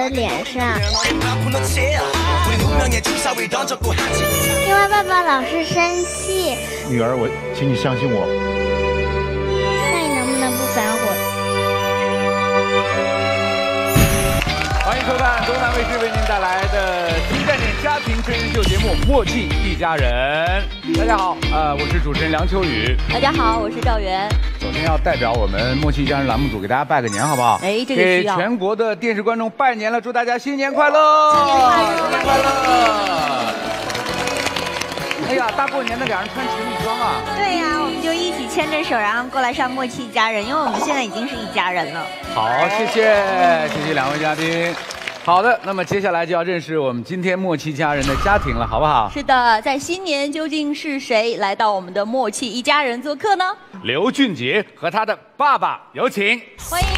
的脸上。因为爸爸老是生气。女儿，我请你相信我。那你能不能不反悔？欢迎收看东南卫视为您带来的新概念家庭真人秀节目《默契一家人》。大家好，呃，我是主持人梁秋雨。大家好，我是赵媛。首先要代表我们默契一家人栏目组给大家拜个年，好不好？哎，这个给需要。全国的电视观众拜年了，祝大家新年快乐！新年快乐新年快乐！哎呀，大过年的，两人穿情侣装啊！对呀、我们就一起牵着手，然后过来上默契一家人，因为我们现在已经是一家人了。好，谢谢，谢谢两位嘉宾。好的，那么接下来就要认识我们今天默契家人的家庭了，好不好？是的，在新年究竟是谁来到我们的默契一家人做客呢？刘俊杰和他的爸爸，有请。欢迎。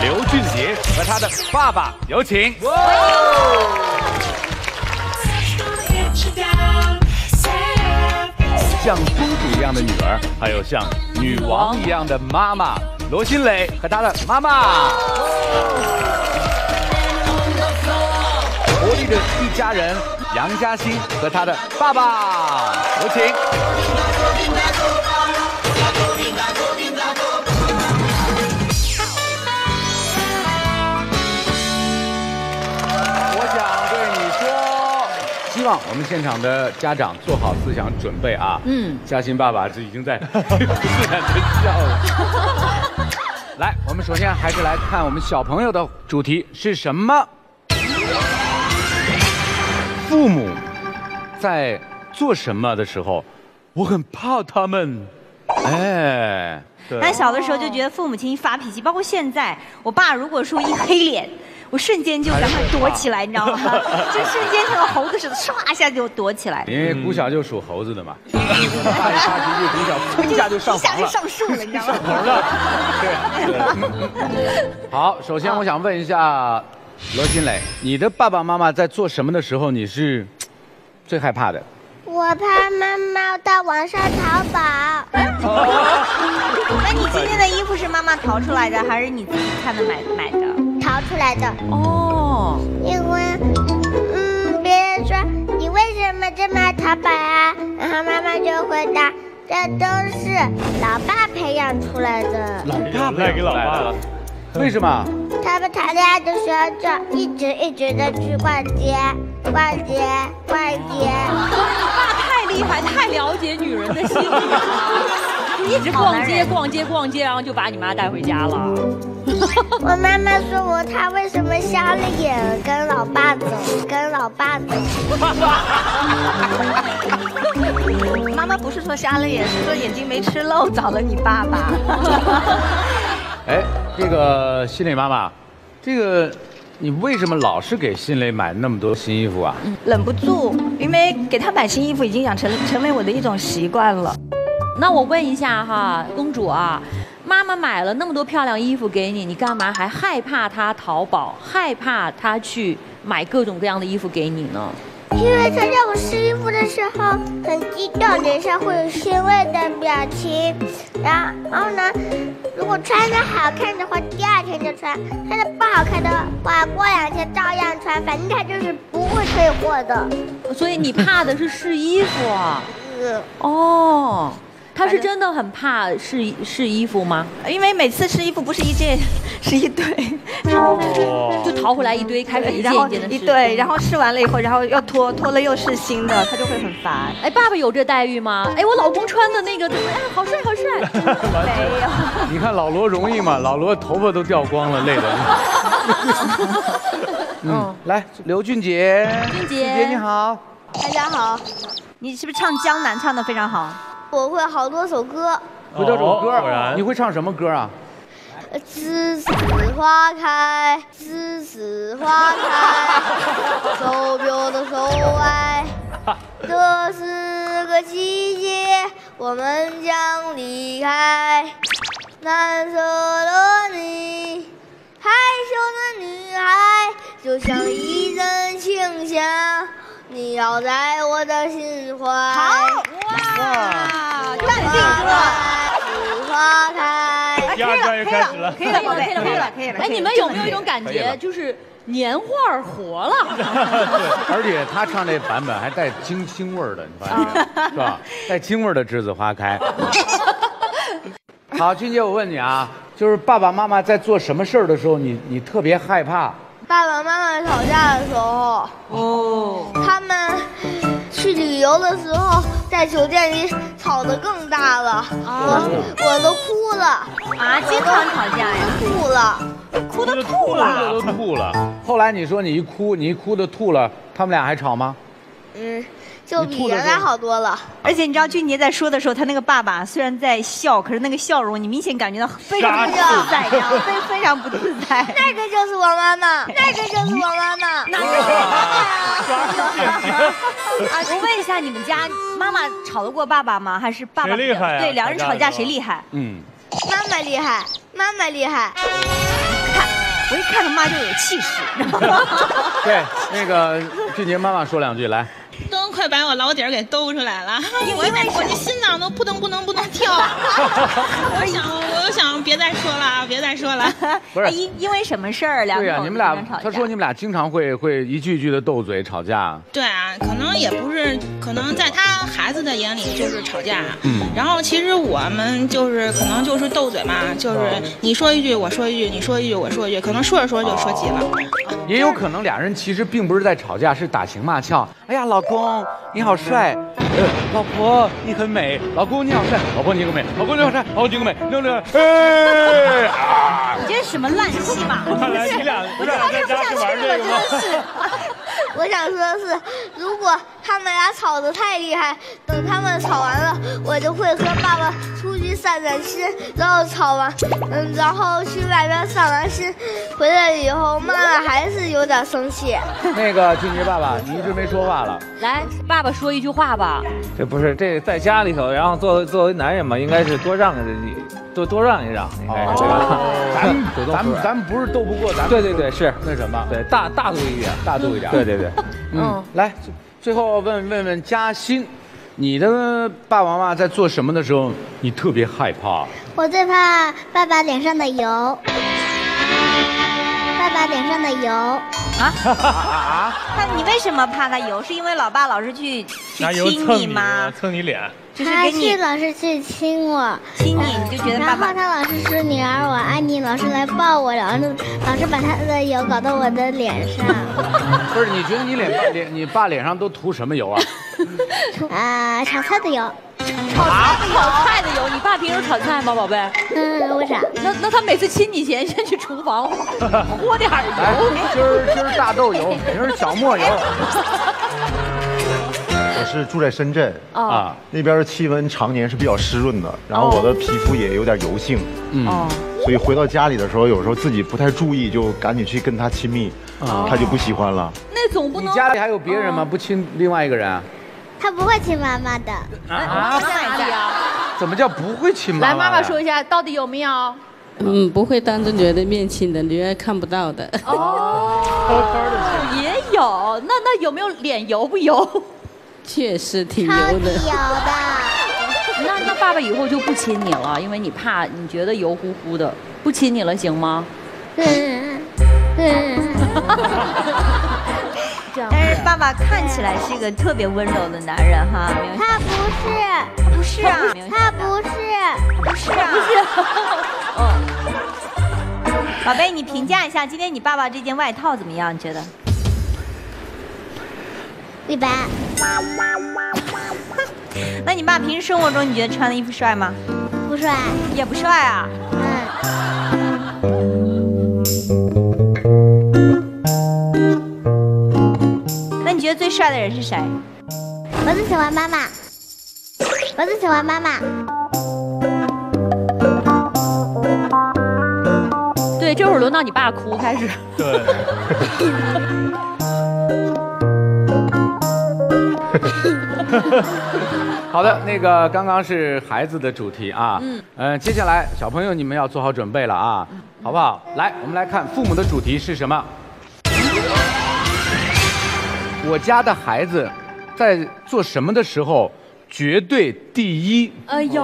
刘俊杰和他的爸爸，有请。像公主一样的女儿，还有像女王一样的妈妈，罗新磊和他的妈妈。活力的一家人，杨嘉欣和他的爸爸，有请。我想对你说，希望我们现场的家长做好思想准备啊。嗯，嘉欣爸爸是已经在不 自然的笑了。来，我们首先还是来看我们小朋友的主题是什么？父母在做什么的时候，我很怕他们。哎，对但小的时候就觉得父母亲一发脾气，包括现在，我爸如果说一黑脸，我瞬间就赶快躲起来，你知道吗？就瞬间像个猴子似的，唰一下就躲起来，因为古小就属猴子的嘛，爸一发脾气，古小砰一下就上一下就。上树了，你知道吗？猴了，对。好，首先我想问一下罗新磊，你的爸爸妈妈在做什么的时候你是最害怕的？我怕妈妈到网上淘宝。那你今天的衣服是妈妈淘出来的，还是你自己看的买买的？淘出来的，哦，因为，嗯，别人说你为什么这么爱淘宝啊？然后妈妈就回答，这都是老爸培养出来的。老爸赖给老爸了，为什么？他们谈恋爱的时候就一直一直的去逛街，逛街，逛街。你 爸太厉害，太了解女人的心理了，一直逛街逛街逛街，然后就把你妈带回家了。我妈妈说我她为什么瞎了眼跟老爸走，跟老爸走。妈妈不是说瞎了眼，是说眼睛没吃漏找了你爸爸。哎，这个新磊妈妈，这个你为什么老是给新磊买那么多新衣服啊？忍不住，因为给他买新衣服已经养成成为我的一种习惯了。那我问一下哈，公主啊，妈妈买了那么多漂亮衣服给你，你干嘛还害怕她淘宝，害怕她去买各种各样的衣服给你呢？因为他让我试衣服的时候很激动，脸上会有欣慰的表情。然后呢，如果穿的好看的话，第二天就穿；穿的不好看的话，过两天照样穿。反正他就是不会退货的。所以你怕的是试衣服啊？嗯，哦，她是真的很怕试试衣服吗？因为每次试衣服不是一件，是一堆，就淘回来一堆，开始一件一件的试。一对，然后试完了以后，然后又脱，脱了又试新的，他就会很烦。哎，爸爸有这待遇吗？哎，我老公穿的那个，怎么哎，好帅好帅。没有。你看老罗容易吗？老罗头发都掉光了，累的。嗯，来，刘俊杰，俊杰俊杰你好。大家好，你是不是唱《江南》唱的非常好？我会好多首歌。会这首歌哦果然你会唱什么歌啊？栀子花开，栀子花开，手表的手歪。这是个季节，我们将离开。蓝色的你，害羞的女孩，就就像一阵清香，你要在我的心怀。好，哇，淡定哥。花开。第二段又开始了。可以了，可以了，可以了，可以了。哎，你们有没有一种感可以了觉，就是年画活了？而且他唱这版本还带京腥味儿的，你发现没有？是吧？带京味儿的栀子花开。好，俊杰，我问你啊，就是爸爸妈妈在做什么事儿的时候，你你特别害怕？爸爸妈妈吵架的时候，哦，他们去旅游的时候，在酒店里吵得更大了，我我都哭了，啊，经常吵架呀。吐了。哭的吐了。都吐了。后来你说你一哭，你一哭的吐了，他们俩还吵吗？嗯，就比原来好多了。而且你知道俊杰在说的时候，他那个爸爸虽然在笑，可是那个笑容你明显感觉到非常不自在，样非非常不自在。那个就是我妈妈，那个就是我妈妈。那啊，我问一下，你们家妈妈吵得过爸爸吗？还是爸爸厉害呀对，两人吵架谁厉害？嗯，妈妈厉害，妈妈厉害。看，我一看他妈就有气势。对，那个俊杰妈妈说两句来。都快把我老底儿给兜出来了，我我这心脏都扑通扑通扑通跳。我想，我想别再说了啊，别再说了。不是哎因因为什么事儿？两对呀、口子你们俩他说你们俩经常会会一句一句的斗嘴吵架。对啊，可能也不是，可能在他孩子的眼里就是吵架。嗯然后其实我们就是可能就是斗嘴嘛，就是你说一句我说一句，你说一句我说一句，可能说着说着就说急了。也有可能俩人其实并不是在吵架，是打情骂俏。哎呀，老公你好帅，呃，老婆你很美，老公你好帅，老婆你很美，老公你好帅，老婆你很美，六六，哎！啊！你这是什么烂戏码？看来你俩你俩在家是玩这个吗？我想说的是，如果他们俩吵得太厉害，等他们吵完了，我就会和爸爸出去散散心，然后吵完，嗯，然后去外边散完心，回来以后妈妈还是有点生气。那个俊杰爸爸，你一直没说话了。来，爸爸说一句话吧。这不是这在家里头，然后作为作为男人嘛，应该是多让着你，多多让一让，应该是这个。咱们 咱们咱们不是斗不过，咱们对对对是，那什么，对大大度一点，大度一点。对对对，嗯，来，最后问问问嘉欣，你的爸爸妈妈在做什么的时候，你特别害怕？我最怕爸爸脸上的油，爸爸脸上的油。啊？那你为什么怕他油？是因为老爸老是去去拿油亲你吗？蹭你脸。他就是给你老是去亲我，亲你，你就觉得爸然后他老是说女儿我爱你，老是来抱我，然后老是把他的油搞到我的脸上。不是，你觉得你脸脸你爸脸上都涂什么油啊？啊，炒菜的油。炒菜炒菜的油，你爸平时炒菜吗，宝贝？嗯，为啥？那那他每次亲你前先去厨房 泼点油。，今儿今儿大豆油，明儿小磨油我 是住在深圳，哦啊。那边的气温常年是比较湿润的，然后我的皮肤也有点油性，嗯，哦，所以回到家里的时候，有时候自己不太注意，就赶紧去跟他亲密，他就不喜欢了。那总不能你家里还有别人吗？不亲另外一个人啊？他不会亲妈妈的。啊在哪里啊？怎么叫不会亲妈来，妈？妈妈说。一下，到底有没有？嗯，不会当着女儿的面亲的，女儿看不到的。哦，偷偷的也有。那那有没有脸油不油？确实挺油的。级油的。那那爸爸以后就不亲你了，因为你怕你觉得油乎乎的，不亲你了行吗？嗯嗯。但是爸爸看起来是一个特别温柔的男人哈，他不是，不是啊，他不是。不是啊，嗯。宝贝，你评价一下今天你爸爸这件外套怎么样？你觉得？一般。那你爸平时生活中你觉得穿的衣服帅吗？不帅。也不帅啊。嗯。那你觉得最帅的人是谁？我最喜欢妈妈。我最喜欢妈妈。对，这会儿轮到你爸哭开始。对，好的，那个刚刚是孩子的主题啊，嗯，呃，接下来小朋友你们要做好准备了啊，好不好？来，我们来看父母的主题是什么？我家的孩子在做什么的时候绝对第一。哎呦，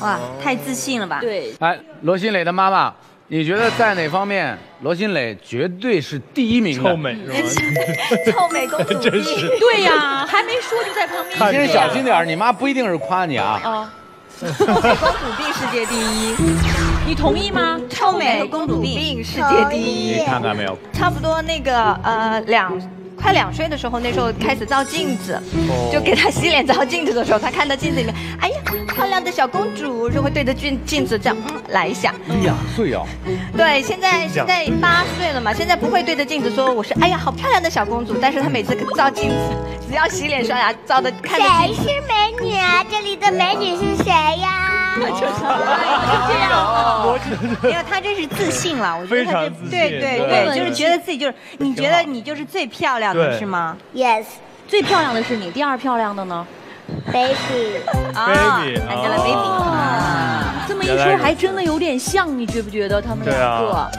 哇，太自信了吧？对，哎，罗新磊的妈妈，你觉得在哪方面罗新磊绝对是第一名？臭美是吧？臭美公主病。对呀，还没说就在旁边。你先小心点儿，你妈不一定是夸你啊。啊，臭美公主病世界第一，你同意吗？臭美公主病世界第你一。看看没有？差不多那个呃两快两岁的时候，那时候开始照镜子，就给他洗脸照镜子的时候，他看到镜子里面，哎呀，漂亮的小公主，就会对着镜镜子这样、嗯、来一下。两岁哦，对，现在现在八岁了嘛，现在不会对着镜子说我是哎呀好漂亮的小公主，但是他每次照镜子，只要洗脸刷牙照的看着谁镜子，是美女啊？这里的美女是谁呀？这样，没有他这是自信了，我觉得他这非常自信对对对对，就是觉得自己就是，你觉得你就是最漂亮的是吗？Yes, 最漂亮的是你，第二漂亮的呢？baby。啊 Baby，，Angelababy 哦啊，这么一说，还真的有点像，你觉不觉得他们两个？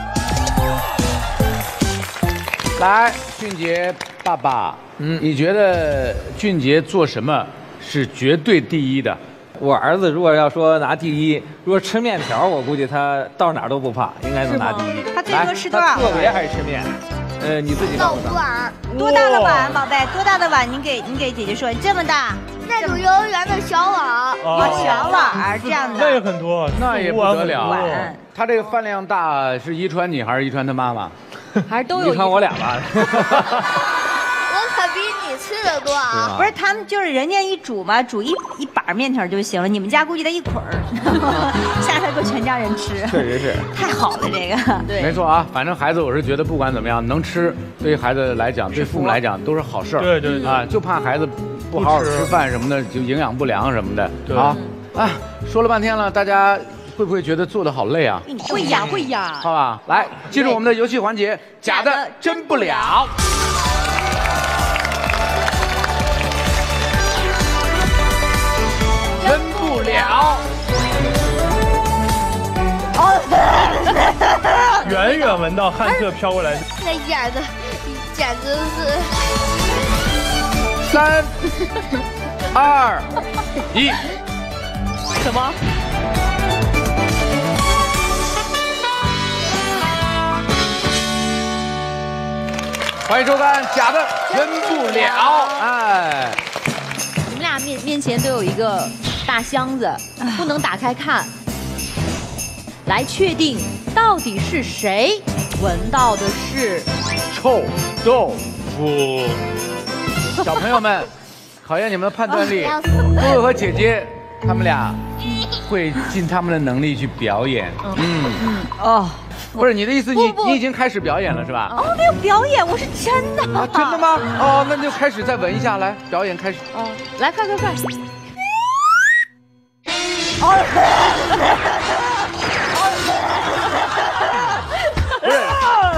来，俊杰爸爸，嗯，你觉得俊杰做什么是绝对第一的？我儿子如果要说拿第一，如果吃面条，我估计他到哪儿都不怕，应该能拿第一。他最多吃多少他特别爱吃面。呃，你自己告老诉他。碗，多大的碗，宝贝？多大的碗？你给你给姐姐说，这么大，那种幼儿园的小碗。有小碗儿这样的那也。很多，那也不得了他这个饭量大是遗传你还是遗传他妈妈？还是都有遗传我俩吧。我可比你吃的多啊！不是他们就是人家一煮嘛，煮一一板面条就行了。你们家估计得一捆儿，下来够全家人吃。确实是。太好了，这个对没错啊，反正孩子我是觉得不管怎么样能吃，对于孩子来讲，对父母来讲都是好事儿。对对对啊，就怕孩子不好好吃吃饭什么的，就营养不良什么的。对好啊，说了半天了，大家会不会觉得做的好累啊？会呀会呀。好吧，来进入我们的游戏环节，假的真不了。了，远远闻到旱厕飘过来，那演的简直是。三、二、一，什么？欢迎收看《假的真不了》。哎，你们俩面面前都有一个大箱子，不能打开看，来确定到底是谁闻到的是臭豆腐，小朋友们，考验你们的判断力。哥哥和姐姐他们俩会尽他们的能力去表演。嗯，哦不是你的意思，你你已经开始表演了是吧？哦，没有表演，我是真的啊，真的？吗？哦，那就开始再闻一下，来表演开始。哦，来快快快！不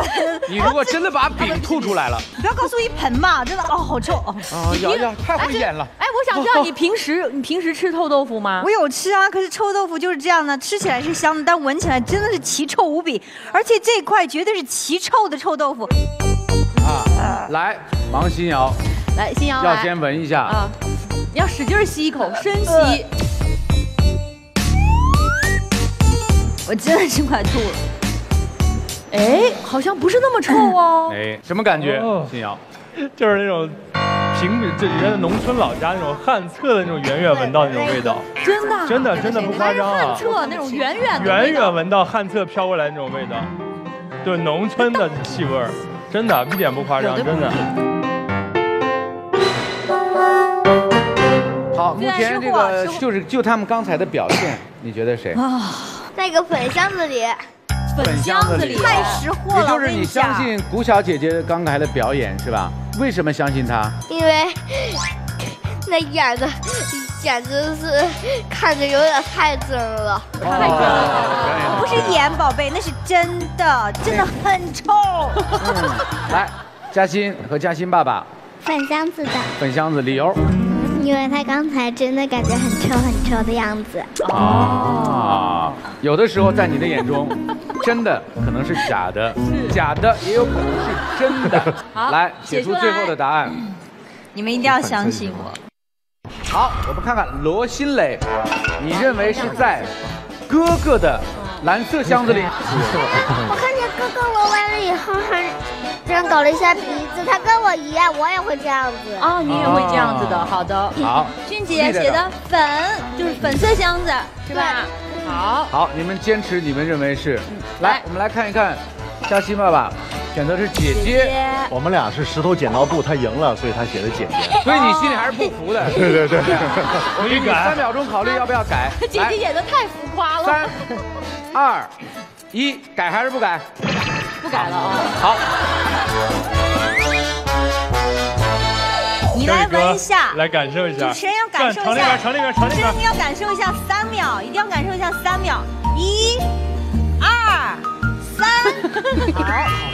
是，你如果真的把饼吐出来了，你不要告诉我一盆嘛，真的哦，好臭哦。啊呀呀，太会演了。哎，我想知道 你平时你平时吃臭豆腐吗我？有吃啊，可是臭豆腐就是这样的，吃起来是香的，但闻起来真的是奇臭无比，而且这块绝对是奇臭的臭豆腐。啊，来，王新瑶来，新瑶要先闻一下。啊，你要使劲吸一口，深吸。我真的是快吐了。哎，好像不是那么臭哦。哎，什么感觉哦？新瑶，就是那种平民，这原来农村老家那种旱厕的那种远远闻到那种味道，真的啊？真的真的不夸张啊旱，厕那种远远的远远闻到旱厕飘过来那种味道，对农村的气味儿，真的一点不夸张，真的。好，目前这个就是就他们刚才的表现，你觉得谁？那个粉箱子里，粉箱子里太识货了，也就是你相信古小姐姐刚才的表演是吧？为什么相信她？因为那演的简直是看着有点太真了。太真了不是演宝贝，那是真的，真的很臭。来，嘉欣和嘉欣爸爸，粉箱子的，粉箱子理由。因为他刚才真的感觉很臭很臭的样子。啊，有的时候在你的眼中，真的可能是假的，假的也有可能是真的。好来，写出来写出最后的答案。你们一定要相信我。好，我们看看罗新磊，你认为是在哥哥的蓝色箱子里？我看见哥哥玩完了以后，还这样搞了一下鼻子，他跟我一样，我也会这样子。哦，你也会这样子的，好的。好，俊杰写的粉就是粉色箱子，是吧？好，好，你们坚持，你们认为是。来，我们来看一看，嘉欣爸爸选择是姐姐，我们俩是石头剪刀布，他赢了，所以他写的姐姐。所以你心里还是不服的。对对对我给你三秒钟考虑要不要改。姐姐演的太浮夸了。三、二、一，改还是不改？不改了啊。好。你来闻一下，来感受一下。主持人要感受一下，朝那边，朝那边，朝那边主持人。你要感受一下三秒，一定要感受一下三秒，一、二、三，好，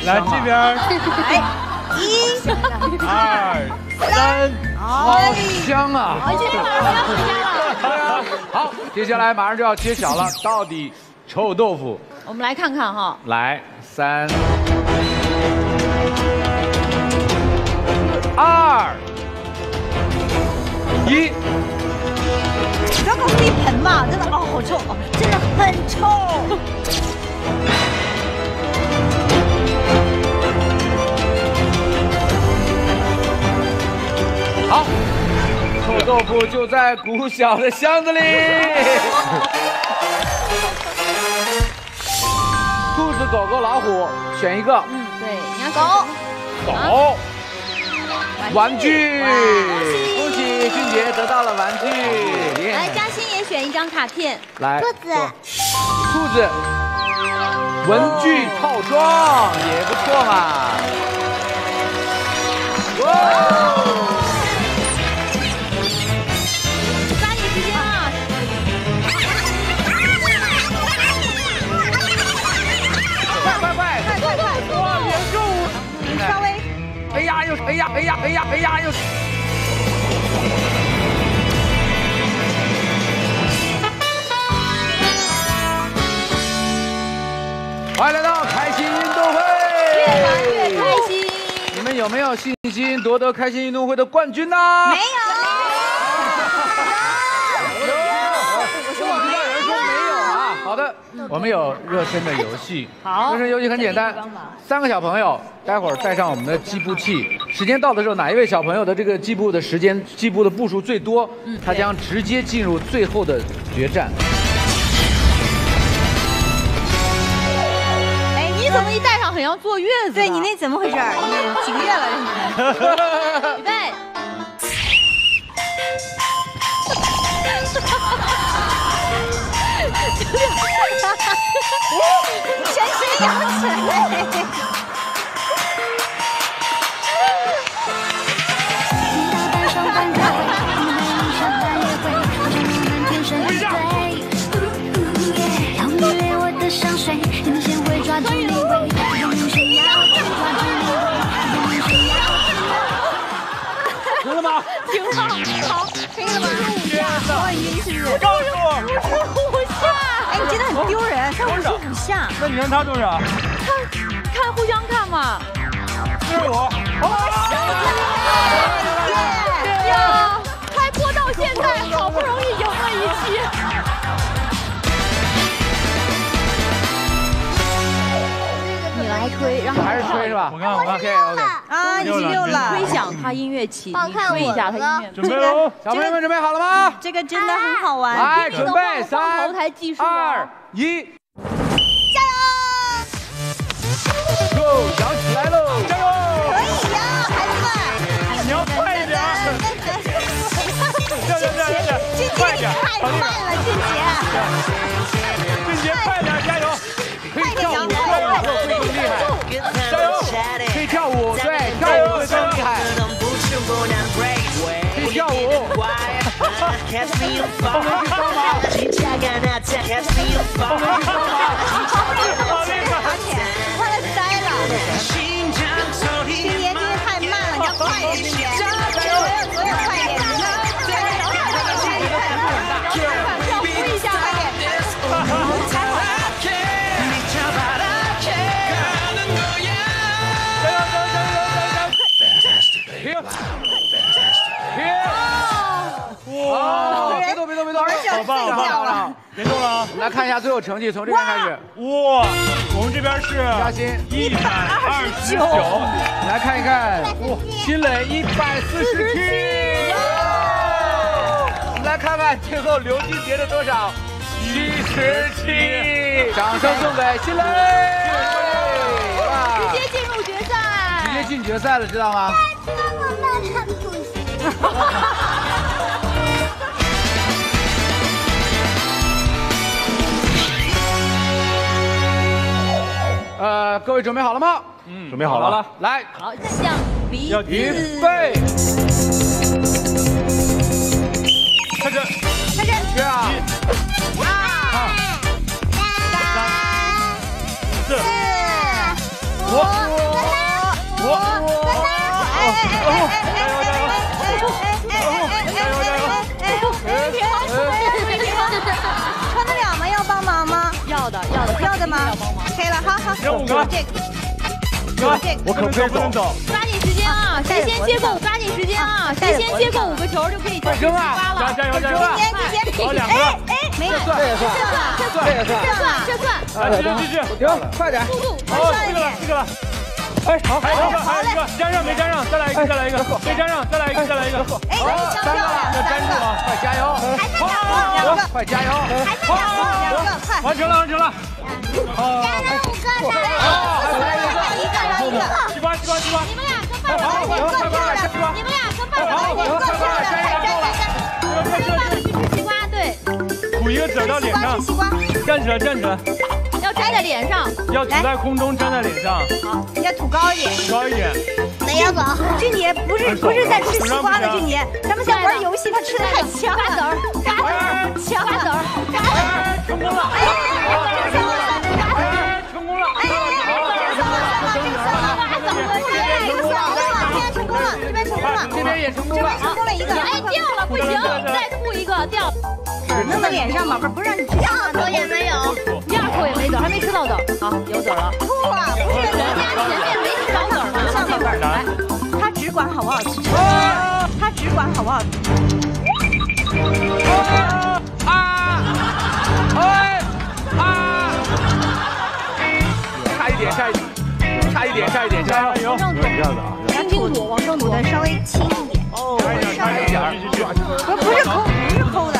来这边，来，一、二、三，好香啊！好，今天马上要回家了。好，接下来马上就要揭晓了，到底臭豆腐我们来看看哈，来三、二、一。不要告诉一盆嘛，真的哦，好臭，哦真的很臭。好，臭豆腐就在古小的箱子里。兔子、狗狗、老虎，选一个。嗯，对，你要狗。狗。玩具，恭喜俊杰得到了玩具。来，嘉欣也选一张卡片。来，兔子，兔子，文具套装也不错嘛。哇！哎呀，哎呀，哎呀，哎呀，又。欢迎来到开心运动会，越玩越开心。你们有没有信心夺得开心运动会的冠军呢？没有。我说我没有，有人说没有啊。好的，我们有热身的游戏。好热身游戏很简单，三个小朋友，待会儿带上我们的计步器，时间到的时候，哪一位小朋友的这个计步的时间、计步的步数最多，他将直接进入最后的决战。哎，你怎么一戴上很像坐月子？对你那怎么回事？你几个月了？预备。全身痒起来。下。那你看他多少？看，看，互相看嘛。四十五。呀，开播到现在，好不容易赢了一期。你来推，让他还是推是吧？我看我看 OK OK。啊，你是六了。推响他音乐起，你推一下他音乐。准备喽！小朋友们准备好了吗？这个真的很好玩。来，准备三二哦。一俊杰快点，加油！可以跳舞，跳舞会更厉害。加油！可以跳舞，对，跳舞会更厉害。可以跳舞。后面去帮忙。后面去帮忙。而且快了塞了。俊杰，今天太慢了，你要快一点。好，严重了啊！我们来看一下最后成绩，从这边开始。哇，我们这边是嘉欣一百二十九，来看一看，哇，新磊一百四十七。我们来看看最后刘俊杰的多少？七十七。掌声送给新磊！哇直接进入决赛。直接进决赛了，知道吗？呃，各位准备好了吗？嗯，准备好了。了，来，好，向鼻要预子。备，开始，开始，一、二、三，四，我我，穿得？OK 了，好好。任务哥这个哥这个我可不可以走？走？抓紧时间啊！谁先接过，抓紧时间啊！谁先接过五个球就可以进十八加了。加油加油！今天今天好，两个，哎，没有，这也算，这算，这算，这算，这算。来继续继续，行，快点，速度，好，这个了这个了。哎，好，还有一个，还有一个，粘上没粘上？再来一个，再来一个，没粘上，再来一个，再来一个。哎，相漂亮，要粘住啊！快加油，还剩两个，两个，快加油，还剩两个，两个，快！完成了，完成了。加了五个，加了一个，然后一个，西瓜，西瓜，西瓜。你们俩跟爸爸一个漂亮，你们俩跟爸爸一个漂亮，快站站站，跟爸爸去吃西瓜，对，吐一个籽儿到脸上吃，西瓜，站起来，站起来，要粘在脸上。要吐在空中，粘在脸上，好，你要吐高一点。高一点。没有走。俊杰不是不是在吃西瓜的，俊杰，咱们在玩游戏，他吃的太香嘎子。儿，嘎子儿，香嘎子儿，嘎子儿。哎，成功了！哎哎哎，这个香了，哎，成功了！哎哎哎，这个香了，香了，这个香了，还怎么回事？这个香了，这边成功了，这边成功了，这边也成功了这边。成功了一个。哎，掉了，不行，再吐一个，掉。弄到脸上，宝贝儿，不让你吃香了，我也没有。第二口也没走，还没吃到籽。好，有籽儿了。吐啊！不是人家前面没吃到籽儿呢。上宝贝儿，来，他只管好不好吃，他只管好不好吃。啊！哎啊！差一点，差一点，差一点，差一点，加油！往上吐，这样的啊，往吐，往上吐的稍微轻一点，哦，差一点，继续继续，不不是抠，不是抠的，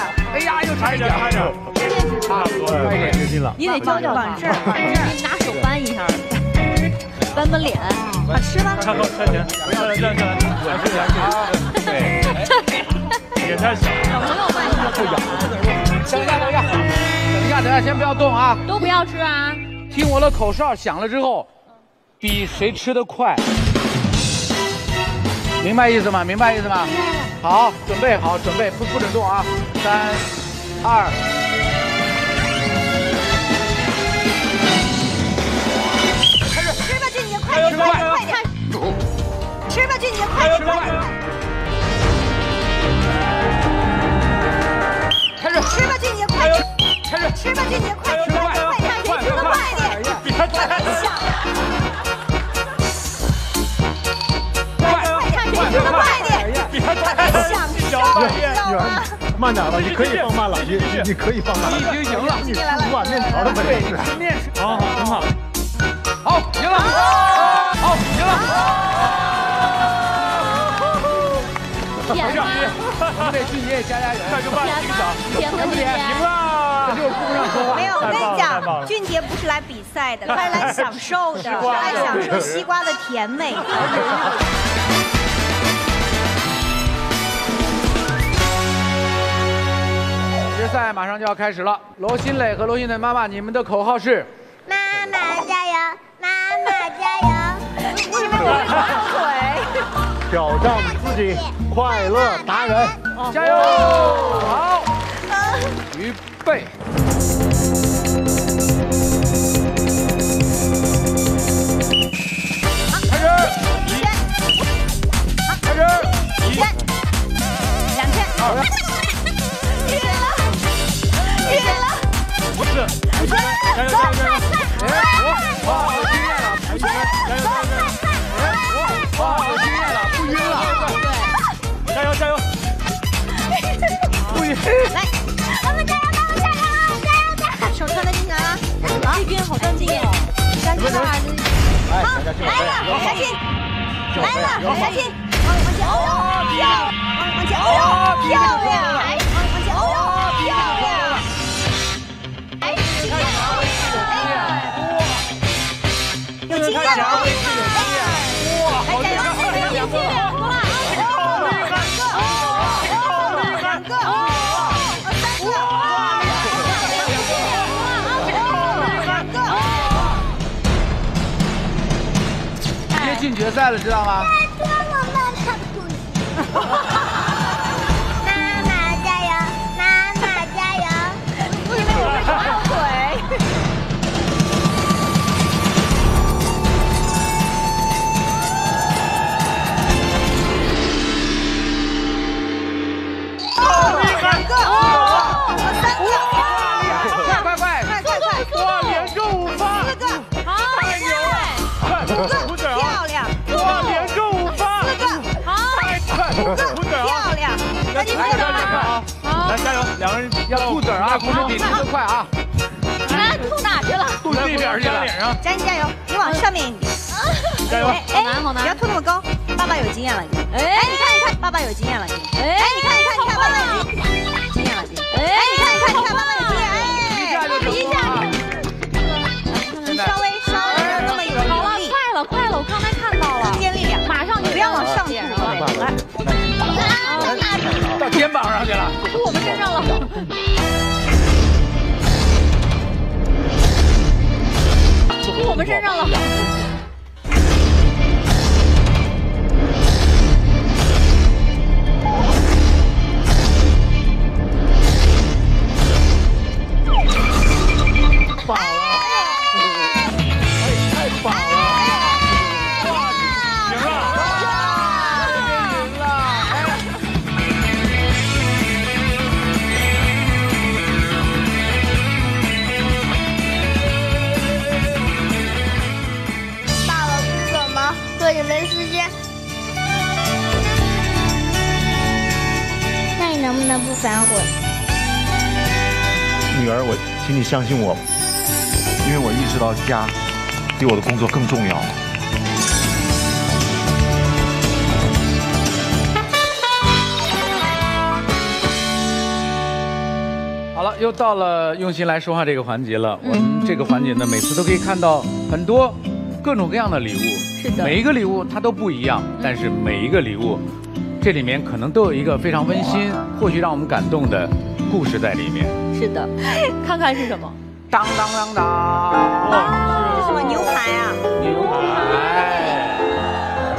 你得教教这儿，往这儿，你拿手扳一下，扳扳脸。好吃吗？看后看前，再来再来再来，来这来对，也太小了。小朋友们，等一下，等一下，等一下，等一下，先不要动啊！都不要吃啊！听我的口哨响了之后，比谁吃的快，明白意思吗？明白意思吗？好，准备好，准备，不不准动啊！三、二，吃吧，俊杰，快点，快点，快点！吃吧，俊杰，快吃吧！开始，吃吧，俊杰，快吃！开始，吃吧，俊杰，快点，快点，快点，你吃的快一点！比他快，快点，快，你吃的快点！快，享受，你知道吗？慢点了，你可以放慢了，你你可以放慢你已了。经赢了，你吃不完面条的本对，事你。吃面食，好好很好。好，赢了，好，赢了。甜吗？我们给俊杰加加油，快个半，甜吗一个小，？甜不甜？赢了！没有，我跟你讲，俊杰不是来比赛的，他是来享受的，是来享受西瓜的甜美。决赛马上就要开始了，罗新磊和罗新磊妈妈，你们的口号是？妈妈加油，妈妈加油。为什么我会长腿？挑战自己，快？乐达人。加油！好，预备。开始，开始，一圈，两圈，好的，晕了，晕了，不是，加油加油加油！哎，我哇，有经验了，加油加油哇，有经验了，不晕了，加油加油！不晕。来，我们加油，我们加油！这边好干净哦，干净啊！好，来了，小心，来了，小心，往往前，往前，决赛了，知道吗？来，加油啊！来加油，两个人要吐籽啊，不是比吃的快啊！来吐哪去了？吐这边去了，脸上，佳音加油，你往上面一点。加油！哎难好难不要吐那么高，爸爸有经验了你。哎哎，你看你看，爸爸有经验相信我，因为我意识到家比我的工作更重要。好了，又到了用心来说话这个环节了。我们这个环节呢，每次都可以看到很多各种各样的礼物。是的每一个礼物它都不一样，但是每一个礼物，这里面可能都有一个非常温馨，或许让我们感动的故事在里面。是的，看看是什么？当当当当，这是什么牛排啊？牛排！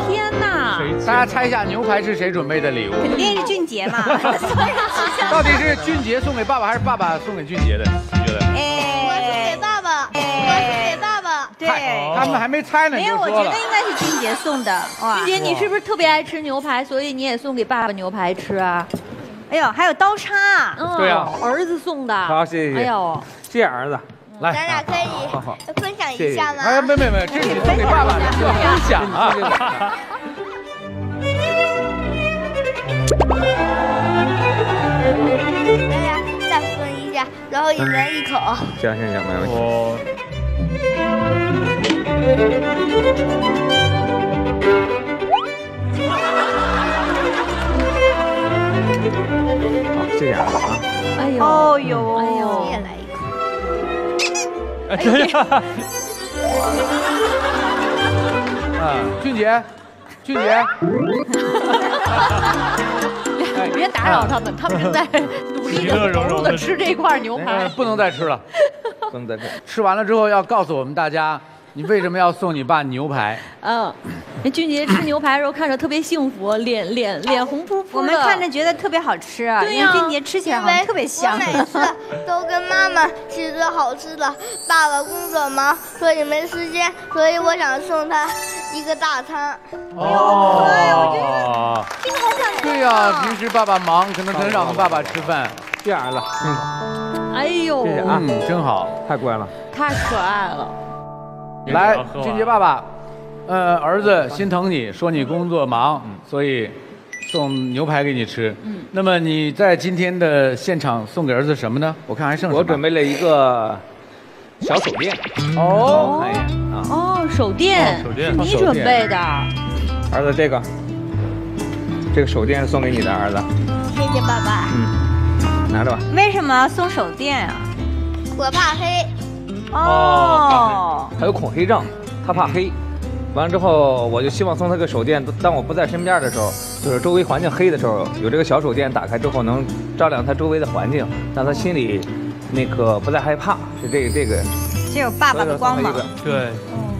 天哪！大家猜一下牛排是谁准备的礼物？肯定是俊杰嘛。到底是俊杰送给爸爸，还是爸爸送给俊杰的？你觉得？我是给爸，爸爸，我是给爸爸。对，他们还没猜呢，没有，你就说了我觉得。应该是俊杰送的。俊，杰，你是不是特别爱吃牛排，所以你也送给爸爸牛排吃啊？哎呦，还有刀叉，嗯，对啊儿子送的。好谢谢哎呦，谢谢儿子，来，咱俩可以分享一下吗？哎，没没没，这是你送给爸爸的，要分享啊。咱俩再分一下，然后一人一口。行行行，没问题。我好，谢谢儿子啊。哎呦，哦呦，哎呦你也来一口。哎，真的，啊，俊杰，俊杰，哎别打扰他们，他们正在努力的投入的吃这块牛哎排。不能再吃了。不能再吃。吃完了之后要告诉我们大家，你为什么要送你爸牛排？嗯，那俊杰吃牛排的时候看着特别幸福，脸脸脸红扑扑的。我们看着觉得特别好吃啊，对呀因为俊杰吃起来好像特别香我。每次都跟妈妈去吃好吃的，爸爸工作忙，所以没时间，所以我想送他一个大餐。哦，这个好想吃。对呀，平时爸爸忙，可能很少跟爸爸吃饭。这样儿子，嗯，哎呦，谢谢啊嗯，真好。太乖了。太可爱了。来俊杰爸爸，呃，儿子心疼你，说你工作忙，所以送牛排给你吃。嗯，那么你在今天的现场送给儿子什么呢？我看还剩什么？我准备了一个小手电哦，看一眼啊，哦，手电，手电是你准备的。儿子这个，这个手电是送给你的儿子，谢谢爸爸。嗯，拿着吧。为什么要送手电啊？我怕黑。哦，他有恐黑症，他怕黑。完了之后，我就希望送他个手电，当我不在身边的时候，就是周围环境黑的时候，有这个小手电打开之后，能照亮他周围的环境，让他心里那个不再害怕。是这个这个。这有爸爸的光芒。对，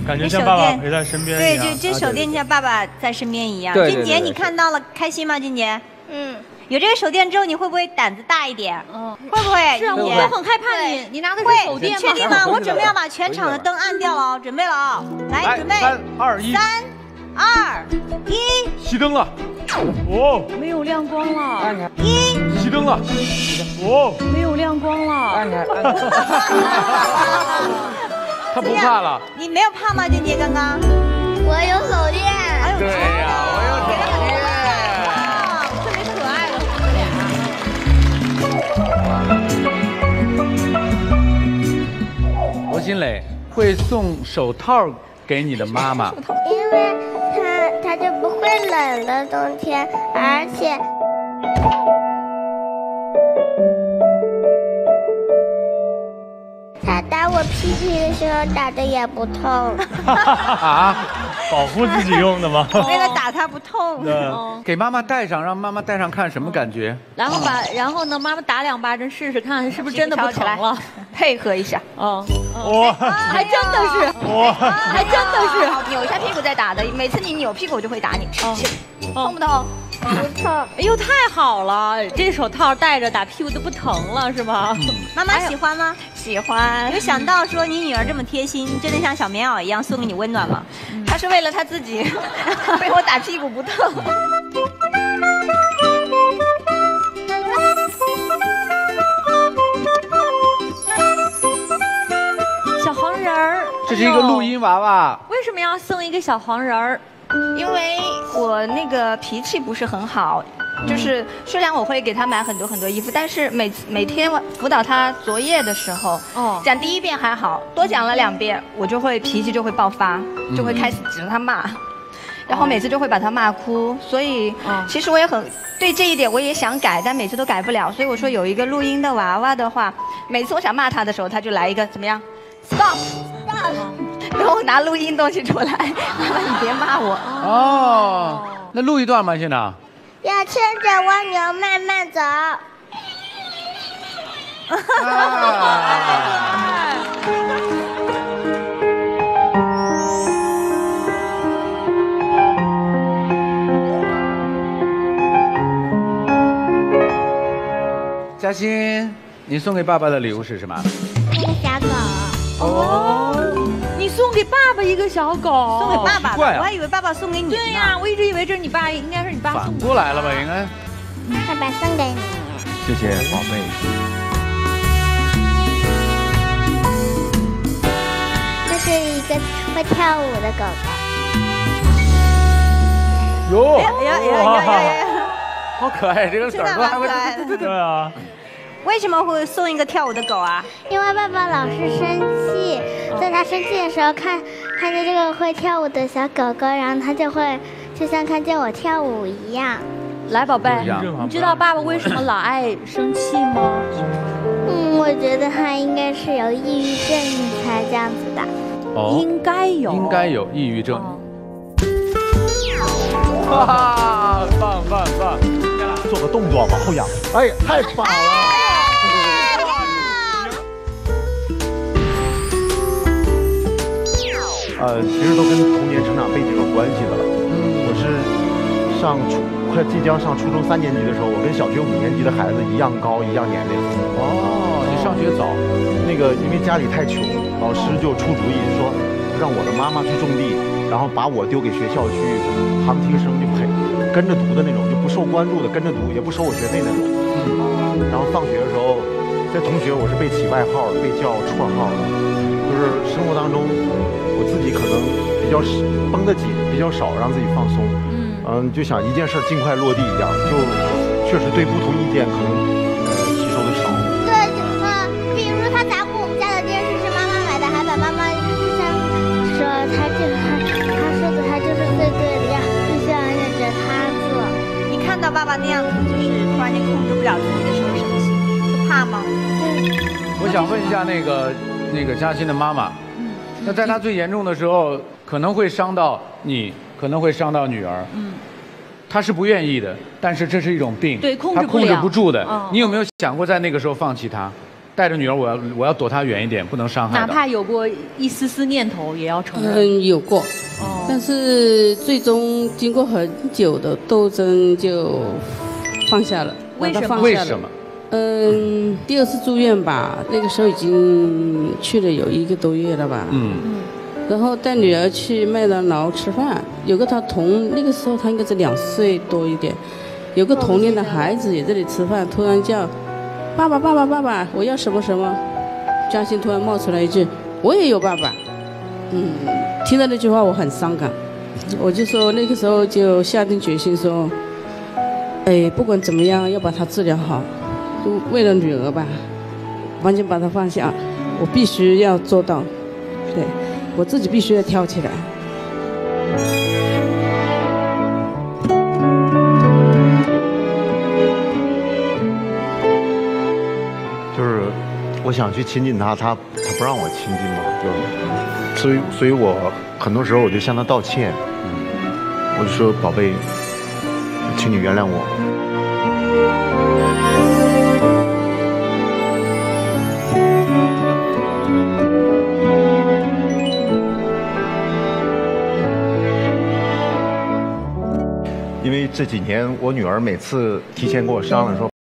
感觉像爸爸陪在身边一对，就。这这手电就像爸爸在身边一样。对对静姐，对对你看到了开心吗？俊杰，嗯，有这个手电之后，你会不会胆子大一点？嗯，会不会？是啊，我会我很害怕你，你拿的是手，电吗？确定吗？我准备要把全场的灯按掉了哦，准备了啊！来，准备，三二一，三二一，熄灯了，哦，没有亮光了，一，熄灯了，哦，没有亮光了。他不怕了。你没有怕吗？静姐刚刚？我有手电。对呀，我有手电。罗新磊会送手套给你的妈妈，因为它它就不会冷了冬天，而且他打我屁屁的时候打的也不痛。啊，保护自己用的吗？为了打他不痛。对，给妈妈戴上，让妈妈戴上看什么感觉？然后把，然后呢，妈妈打两巴掌试试看，是不是真的不疼了？配合一下。嗯，哇，还真的是，哇，还真的是。扭一下屁股再打的，每次你扭屁股我就会打你。痛不痛？不痛。哎呦，太好了，这手套戴着打屁股都不疼了，是吗？妈妈喜欢吗？喜欢。有想到说你女儿这么贴心，真的像小棉袄一样送给你温暖吗？她是为了她自己，被我打屁股不痛。小黄人儿，这是一个录音娃娃，为什么要送一个小黄人儿？因为我那个脾气不是很好，就是虽然我会给他买很多很多衣服，但是每次每天辅导他作业的时候，哦讲第一遍还好，多讲了两遍，我就会脾气就会爆发，就会开始指着他骂。然后每次就会把他骂哭，所以其实我也很对这一点我也想改，但每次都改不了。所以我说有一个录音的娃娃的话，每次我想骂他的时候，他就来一个怎么样？Stop，然后拿录音东西出来，妈 妈你别骂我。哦，那录一段吗？现场？要牵着蜗牛慢慢走。嘉欣，你送给爸爸的礼物是什么？那个小狗。哦，给爸爸一个小狗，送给爸爸我还以为爸爸送给你呢。对呀、我一直以为这是你爸，应该是你爸送的。过来了吧？应该。爸爸送给你。谢谢宝贝。这是一个会跳舞的狗狗。哟，哎呀哎呀哎呀哎呀！好可爱，这个真的耳朵还会。蛮可爱。对啊，为什么会送一个跳舞的狗啊？因为爸爸老是生气，在他生气的时候看看见这个会跳舞的小狗狗，然后他就会就像看见我跳舞一样。来，宝贝，你知道爸爸为什么老爱生气吗？嗯，我觉得他应该是有抑郁症才这样子的。哦，应该有，应该有抑郁症。哦 哈哈，棒棒棒！做个动作往后仰，哎，太棒了！呃，其实都跟童年成长背景有关系的了。嗯，我是上初快即将上初中三年级的时候，我跟小学五年级的孩子一样高，一样年龄。哦，你上学早，那个因为家里太穷，老师就出主意说，让我的妈妈去种地，然后把我丢给学校去旁听生，去陪跟着读的那种，就不受关注的跟着读，也不收我学费那种。嗯，然后放学的时候，在同学我是被起外号，被叫绰号的，就是生活当中我自己可能比较绷得紧，比较少，让自己放松。嗯，就想一件事尽快落地一样，就确实对不同意见可能呃吸收的少。对，比如说，比如说他砸过我们家的电视，是妈妈买的，还把妈妈像说他就他他说的他就是最对的呀，就像认着他做。你看到爸爸那样子，就是突然间控制不了自己的时候，什么心怕吗？对。我想问一下那个那个嘉欣的妈妈，那在他最严重的时候，可能会伤到你，可能会伤到女儿。嗯，他是不愿意的，但是这是一种病，对控制她控制不住的嗯。你有没有想过在那个时候放弃他，带着女儿，我要我要躲她远一点，不能伤害哪。怕有过一丝丝念头，也要承认。嗯，有过，哦但是最终经过很久的斗争就放下了，为什么把它放下了为什么？嗯，第二次住院吧，那个时候已经去了有一个多月了吧。嗯，然后带女儿去麦当劳吃饭，有个她同那个时候她应该是两岁多一点，有个同龄的孩子也在这里吃饭，突然叫爸爸爸爸爸爸，我要什么什么。嘉欣突然冒出来一句：“我也有爸爸。”嗯，听到那句话我很伤感，我就说那个时候就下定决心说，哎，不管怎么样要把他治疗好，就为了女儿吧，完全把她放下，我必须要做到，对我自己必须要跳起来。就是我想去亲近他，他他不让我亲近嘛，就所以所以我很多时候我就向他道歉，我就说宝贝，请你原谅我。因为这几年我女儿每次提前跟我商量说。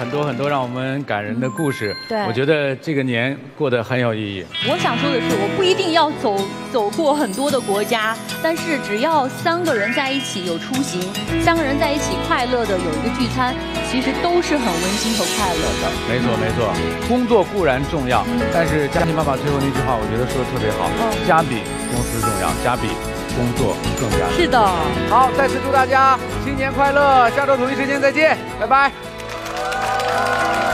很多很多让我们感人的故事，对我觉得这个年过得很有意义。我想说的是，我不一定要走走过很多的国家，但是只要三个人在一起有出行，三个人在一起快乐的有一个聚餐，其实都是很温馨和快乐的。没错没错，工作固然重要，但是嘉欣妈妈最后那句话，我觉得说的特别好，家比公司重要，家比工作更加重要是的。好，再次祝大家新年快乐，下周同一时间再见，拜拜。Thank you.